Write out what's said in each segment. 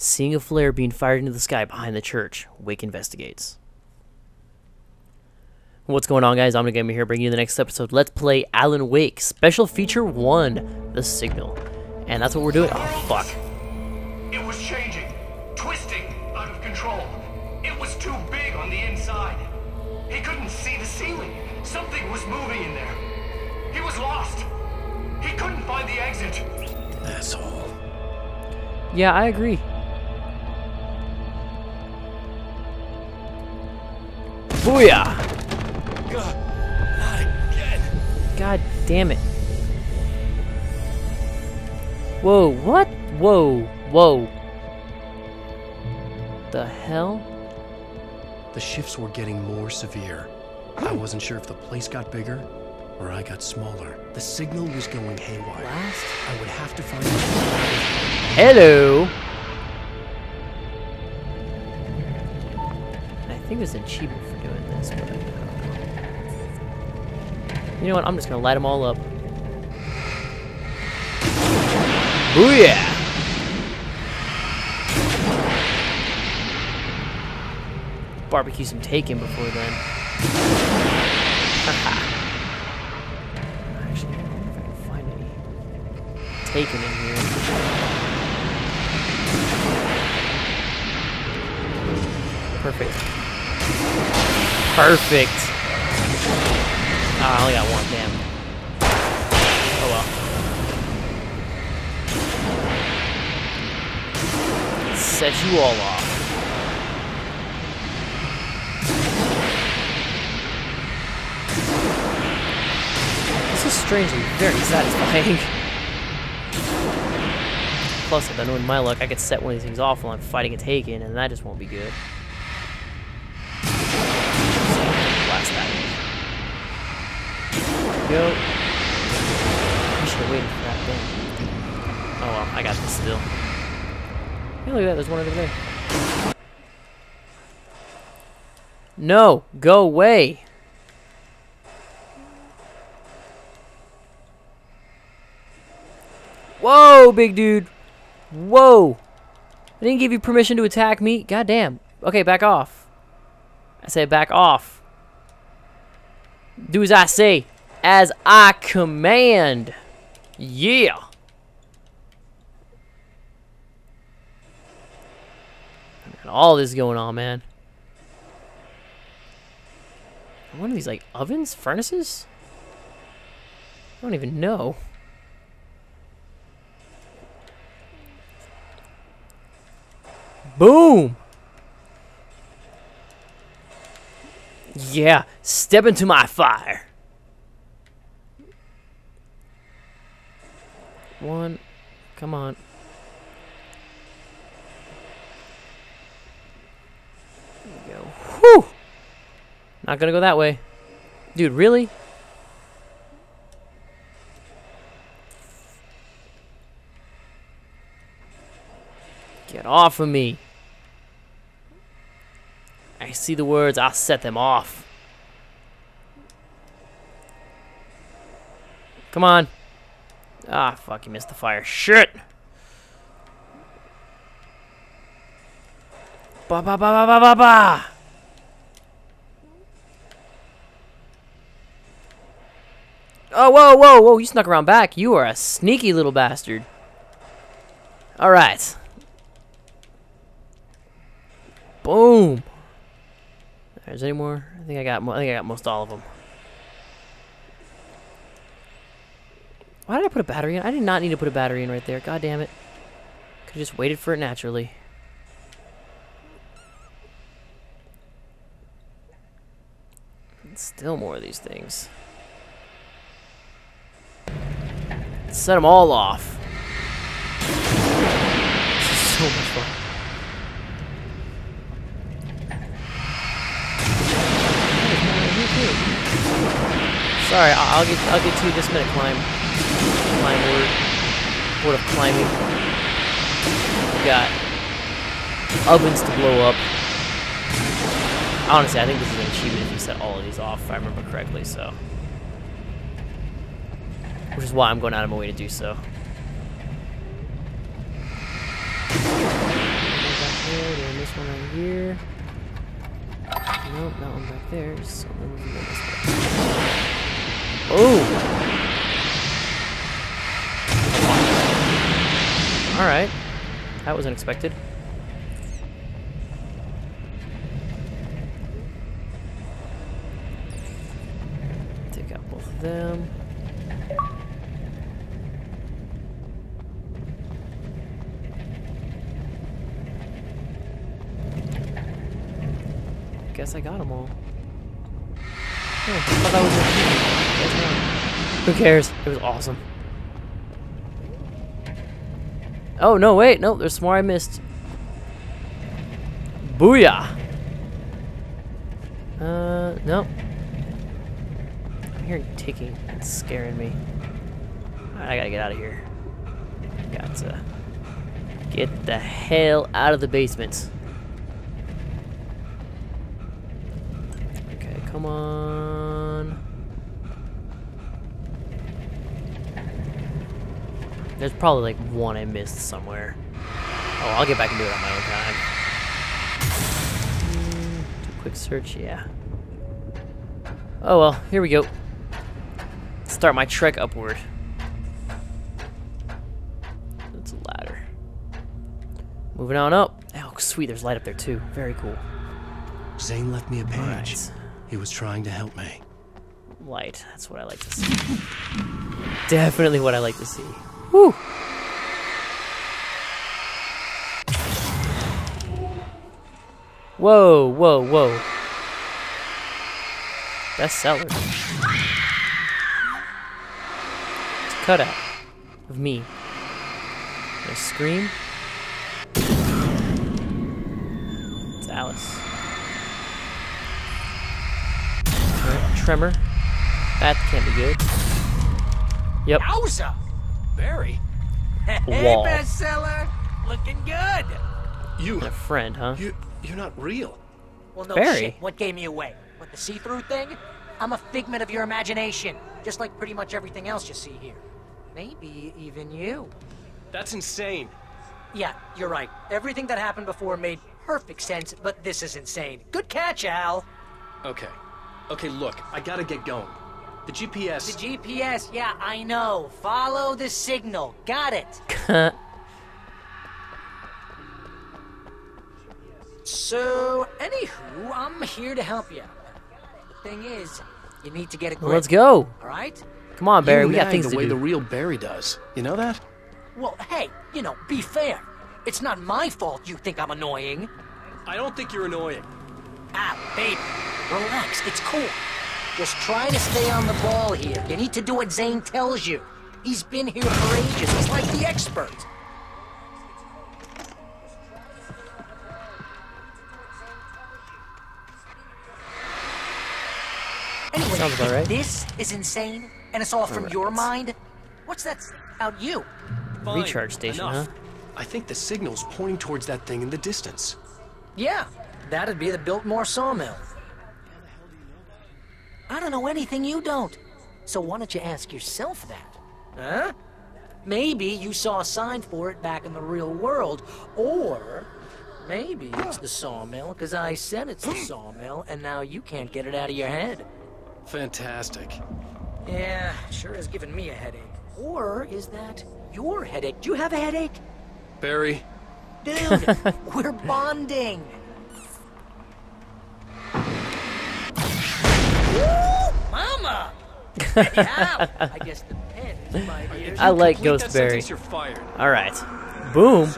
Seeing a flare being fired into the sky behind the church, Wake investigates. What's going on, guys? I'm Omnigamer here, bringing you the next episode. Let's play Alan Wake, special feature one, The Signal, and that's what we're doing. Oh fuck! It was changing, twisting, out of control. It was too big on the inside. He couldn't see the ceiling. Something was moving in there. He was lost. He couldn't find the exit. Asshole. Yeah, I agree. Booyah! God, not again. God damn it. Whoa, what? Whoa, whoa. The hell? The shifts were getting more severe. I wasn't sure if the place got bigger or I got smaller. The signal was going haywire. Last? I would have to find Hello! I think there's an achievement for doing this, but I don't know. You know what? I'm just gonna light them all up. Booyah! Barbecue some taken before then. Actually, I don't know if I can find any taken in here. Perfect. Perfect. Ah, I only got one, damn. Oh well. Set you all off. This is strangely very satisfying. Plus, if I know in my luck, I could set one of these things off while I'm fighting a Taken, and that just won't be good. Go. I should have waited for that thing. Oh well, I got this still. Hey, look at that, there's one over there. No! Go away! Whoa, big dude! Whoa! I didn't give you permission to attack me. God damn. Okay, back off. I say back off. Do as I say. As I command. Yeah. All this going on, man. One of these like ovens, furnaces? I don't even know. Boom! Yeah, step into my fire. One, come on. There we go. Whew! Not gonna go that way. Dude, really? Get off of me. I see the words, I'll set them off. Come on. Ah, fuck, you missed the fire. Shit! Ba ba ba ba ba ba ba! Oh, whoa, whoa, whoa, you snuck around back. You are a sneaky little bastard. Alright. Boom. There's any more? I think I got. I think I got most all of them. Why did I put a battery in? I did not need to put a battery in right there. God damn it. Could have just waited for it naturally. Still more of these things. Set them all off. This is so much fun. Sorry, I'll, get I'll get to you a minute. Climb, climb word, word of climbing. We got ovens to blow up. Honestly, I think this is an achievement if you set all of these off, if I remember correctly. So, which is why I'm going out of my way to do so. this one right here. Nope, that one back there. So then we can go this way. Oh! Alright. That was unexpected. Take out both of them. Guess I got them all. Oh, I thought that was not. Who cares? It was awesome. Oh, no, wait. No, there's more I missed. Booyah! Uh, no. I'm hearing ticking. It's scaring me. I gotta get out of here. Got to get the hell out of the basement. Okay, come on. There's probably like one I missed somewhere. Oh, I'll get back and do it on my own time. Mm, do a quick search, yeah. Oh well, here we go. Start my trek upward. That's a ladder. Moving on up. Oh, sweet, there's light up there too. Very cool. Zane left me a page. Alright. He was trying to help me. Light, that's what I like to see. Definitely what I like to see. Woo! Whoa, whoa, whoa. Bestseller. It's a cutout of me. I scream. It's Alice. Tremor. That can't be good. Yep. Barry, Hey, Wall. bestseller! Looking good! you, A friend, huh? you, you're not real. Well, no Barry. shit. What gave me away? What, the see-through thing? I'm a figment of your imagination, just like pretty much everything else you see here. Maybe even you. That's insane. Yeah, you're right. Everything that happened before made perfect sense, but this is insane. Good catch, Al. Okay, okay, look, I gotta get going. The GPS. The GPS, yeah, I know. Follow the signal. Got it. So, anywho, I'm here to help you. The thing is, you need to get a grip. Well, let's go. All right? Come on, Barry. you We got nag things the to way do. the real Barry does. You know that? Well, hey, you know, be fair. It's not my fault you think I'm annoying. I don't think you're annoying. Ah, baby, relax. It's cool. Just try to stay on the ball here. You need to do what Zane tells you. He's been here for ages. He's like the expert. Anyway, Sounds about right. this is insane, and it's all from your mind. What's that about you? Fine, Recharge station, enough. huh? I think the signal's pointing towards that thing in the distance. Yeah, that'd be the Biltmore sawmill. I don't know anything you don't. So why don't you ask yourself that? Huh? Maybe you saw a sign for it back in the real world. Or maybe it's the sawmill because I said it's the sawmill and now you can't get it out of your head. Fantastic. Yeah, sure has given me a headache. Or is that your headache? Do you have a headache? Barry, Dude, we're bonding. Mama! Anyhow, I guess the pen is my ear. I like complete Ghostberry. sentence, You're fired. All right. Boom.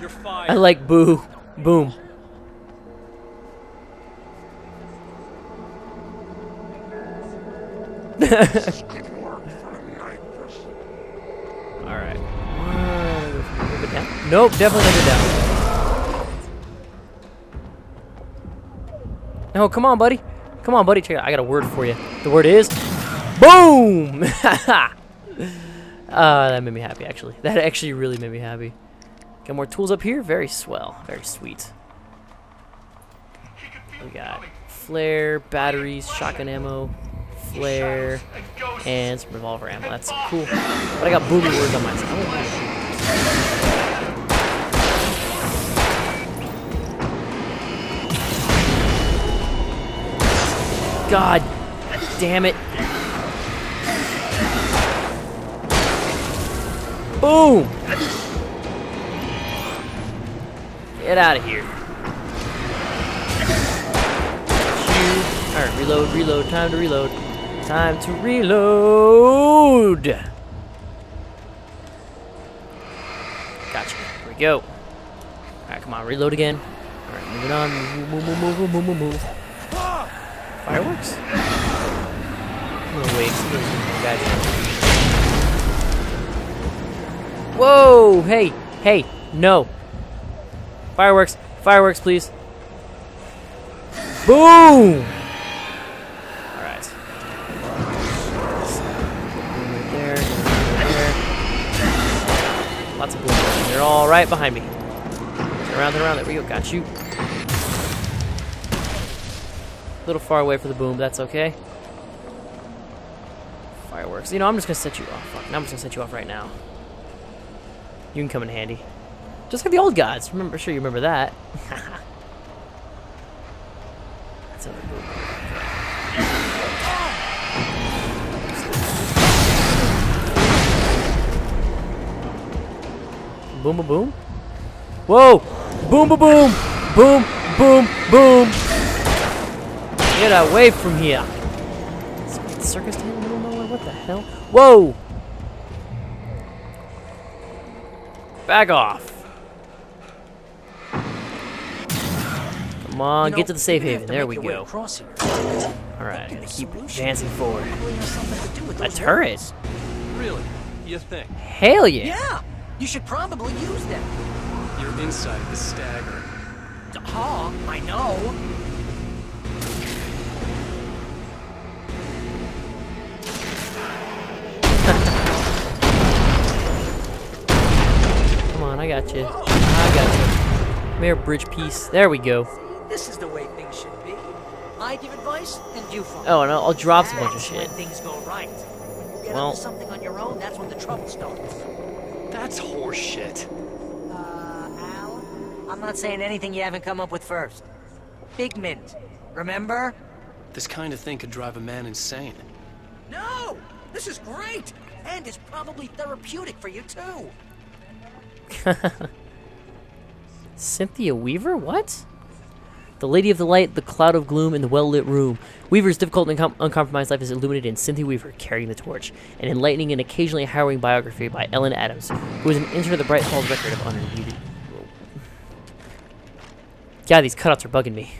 You're fired. I like boo. Boom. All right. Move it down. Nope, definitely move it down. No, come on, buddy. Come on, buddy. Check it out. I got a word for you. The word is boom. Uh, that made me happy, actually. That actually really made me happy. Got more tools up here? Very swell. Very sweet. We got flare, batteries, shotgun ammo, flare, and some revolver ammo. That's cool. But I got boomy words on my side. God damn it. Boom! Get out of here. Alright, reload, reload, time to reload. Time to reload! Gotcha. Here we go. Alright, come on, reload again. Alright, moving on. Move, move, move, move, move, move, move. Fireworks? Gonna wait. Whoa! Hey! Hey! No! Fireworks! Fireworks, please! Boom! Alright. Right. Lots of boom. They're all right behind me. Turn around, turn around. There we go. Got you. A little far away for the boom, that's okay. Fireworks. You know, I'm just gonna set you off. Fuck. I'm just gonna set you off right now. You can come in handy. Just like the old gods. Remember, sure you remember that. That's another boom. Boom, boom, boom. Whoa! Boom, boom, boom! Boom, boom, boom! Get away from here! Circus tent in the middle of nowhere? What the hell? Whoa! Back off. Come on, You know, get to the safe haven. There we go. Alright, Maybe gotta the keep solution advancing forward. probably has something to do with A turret? Really? You think? Hell yeah! Yeah, you should probably use them. Your insight is staggering. Huh? I know. I got you. I got you. Mayor Bridge piece. There we go. This is the way things should be. I give advice and you follow. Oh, and I'll, I'll drop a bunch of That's when shit. things go right. When you get Well- something on your own, that's when the trouble starts. That's horseshit. Uh, Al, I'm not saying anything you haven't come up with first. Figment, remember? This kind of thing could drive a man insane. No! This is great! And it's probably therapeutic for you, too. Cynthia Weaver? What? The Lady of the Light, the Cloud of Gloom, and the Well-Lit Room. Weaver's difficult and uncom- uncompromised life is illuminated in Cynthia Weaver, Carrying the Torch, an enlightening and occasionally harrowing biography by Ellen Adams, who is an intern of the Bright Falls record of unreviewed. God, these cutouts are bugging me.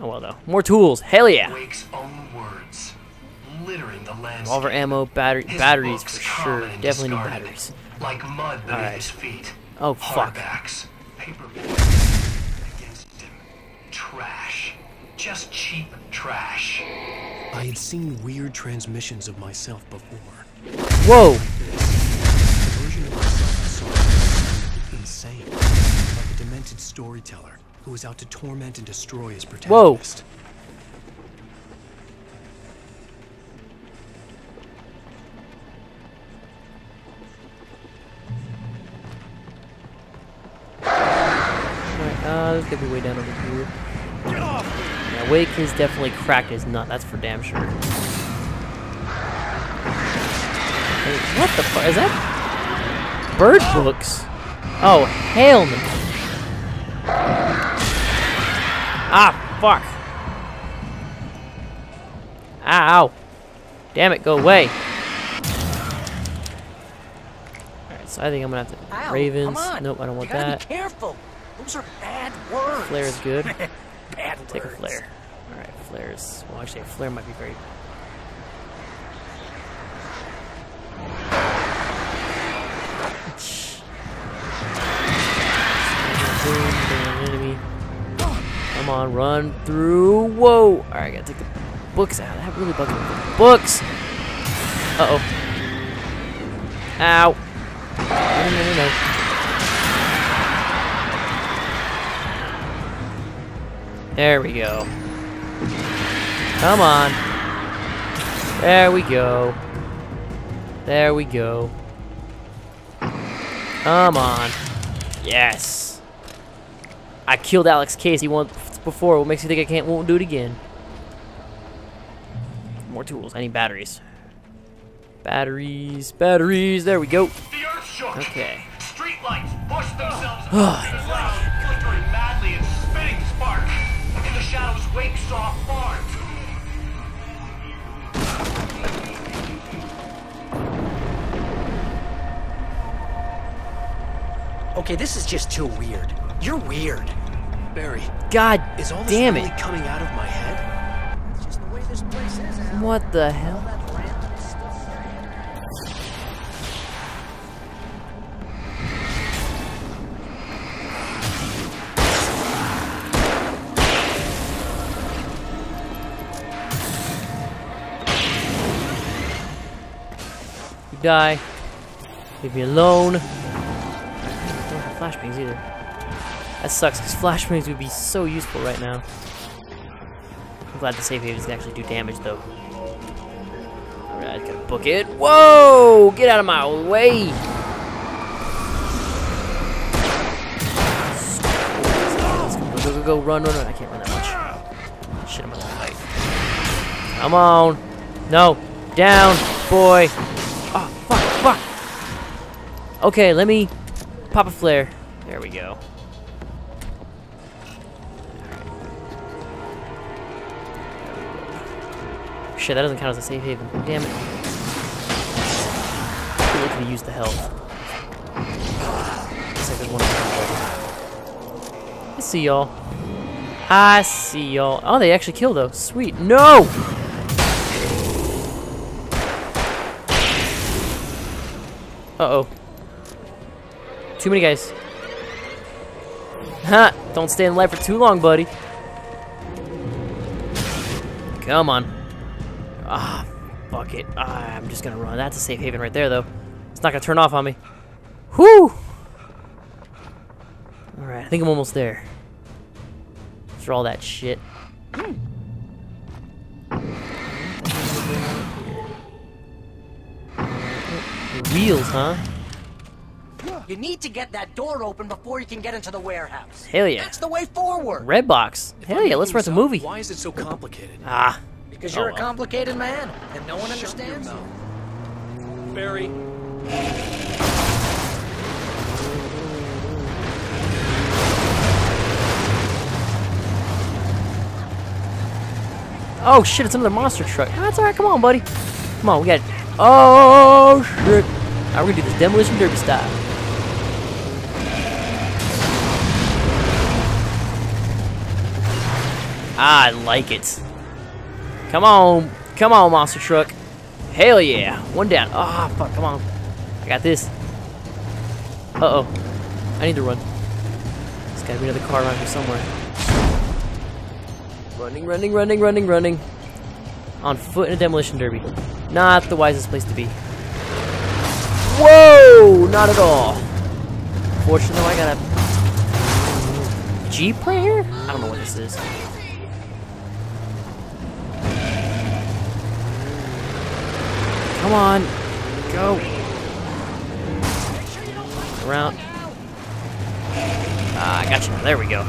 Oh well, though. More tools. Hell yeah! Wake's own words, littering the landscape. Revolver ammo, batter- His batteries for sure. Definitely need batteries. Like mud beneath Alright. his feet. Oh, fuck. Hardbacks, paperback against him. Trash. Just cheap trash. I had seen weird transmissions of myself before. Whoa! The version of myself I saw was insane. Like a demented storyteller who was out to torment and destroy his protagonist. Alright, uh, this could be way down over here. Yeah, Wake has definitely cracked his nut, that's for damn sure. What the fuck? Is that bird books? Oh, hell no. Ah, fuck. Ow. Damn it, go away. Alright, so I think I'm gonna have to. Al, Ravens. Nope, I don't want that. be careful. Those are bad words. Flare is good. bad Take a flare. Alright, flares. Well, actually, a flare might be very. Come on, run through. Whoa! Alright, I gotta take the books out. That really bugs me. Books! Uh oh. Ow. No, no, no, no. There we go. Come on. There we go. There we go. Come on. Yes. I killed Alex Casey once before. What makes you think I can't won't do it again? more tools. I need batteries. Batteries, batteries. There we go. The earth shook. Okay. Streetlights pushed themselves oh, shadows, Wake saw farms. Okay, this is just too weird. You're weird. Barry, God is all this damn really it. coming out of my head? It's just the way this place is, Al. What the hell? Die. Leave me alone. I don't have flashbangs either. That sucks, because flashbangs would be so useful right now. I'm glad the safe havens can actually do damage, though. Alright, gotta book it. Whoa! Get out of my way! Go, go, go, go, run, run, run. I can't run that much. Shit, I'm on fight. Come on. No. Down, boy. Okay, let me pop a flare. There we go. Shit, that doesn't count as a safe haven. Damn it. Cool, can use the health. Looks like there's one I see y'all. I see y'all. Oh, they actually killed though. Sweet. No! Uh-oh. Too many guys. Ha! Don't stay in life for too long, buddy. Come on. Ah, fuck it. Ah, I'm just gonna run. That's a safe haven right there, though. It's not gonna turn off on me. Whew! Alright, I think I'm almost there. After all that shit. Wheels, huh? You need to get that door open before you can get into the warehouse. Hell yeah. That's the way forward. Red box. If Hell I'm yeah, let's making rent a movie. Why is it so complicated? Ah, Because Oh, you're a complicated man, and no one Shut your understands. mouth. Barry, Oh shit, it's another monster truck. That's alright, come on, buddy. Come on, we got Oh shit. Alright, we're gonna do this demolition derby style. I like it. Come on. Come on, monster truck. Hell yeah. One down. Ah, fuck, come on. I got this. Uh-oh. I need to run. There's gotta be another car around here somewhere. Running, running, running, running, running. On foot in a demolition derby. Not the wisest place to be. Whoa! Not at all. Fortunately, I got a Jeep right here? I don't know what this is. Come on. Go. Around. Ah, I got you. There we go.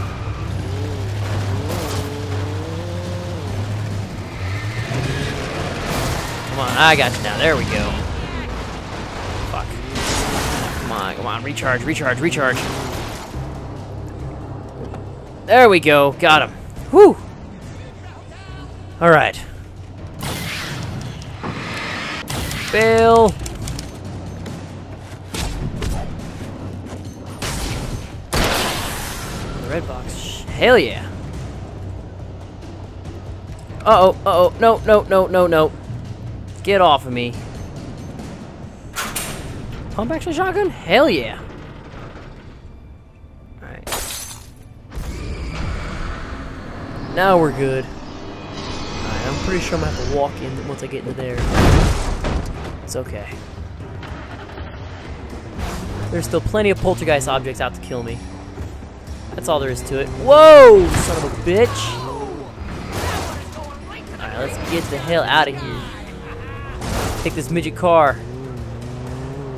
Come on, I got you now. There we go. On, come on. Recharge, recharge, recharge. There we go. Got him. Whew. Alright. Fail. The red box. Hell yeah. Uh-oh, uh-oh. No, no, no, no, no. Get off of me. Pump action shotgun? Hell yeah. Alright. Now we're good. Alright, I'm pretty sure I'm gonna have to walk in once I get into there. It's okay. There's still plenty of poltergeist objects out to kill me. That's all there is to it. Whoa, son of a bitch! Alright, let's get the hell out of here. Take this midget car.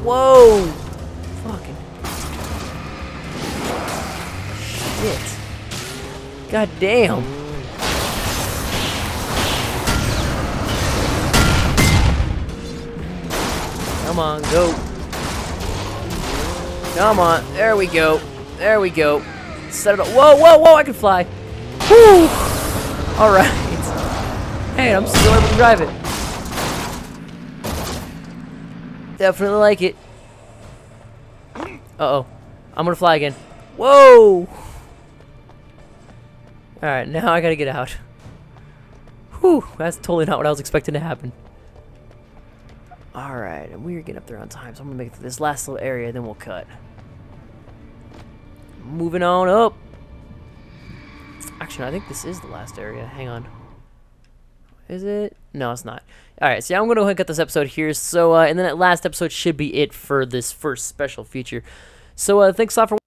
Whoa! Fucking. Shit. God damn. Come on, go. Come on. There we go. There we go. Set it up. Whoa, whoa, whoa, I can fly. Woo! Alright. Hey, I'm still able to drive it. Definitely like it. Uh-oh. I'm gonna fly again. Whoa! Alright, now I gotta get out. Whew, that's totally not what I was expecting to happen. Alright, and we're getting up there on time, so I'm gonna make it through this last little area, then we'll cut. Moving on up. Actually, I think this is the last area. Hang on. Is it? No, it's not. Alright, so yeah, I'm going to and cut this episode here. So, uh, and then that last episode should be it for this first special feature. So, uh, thanks a lot for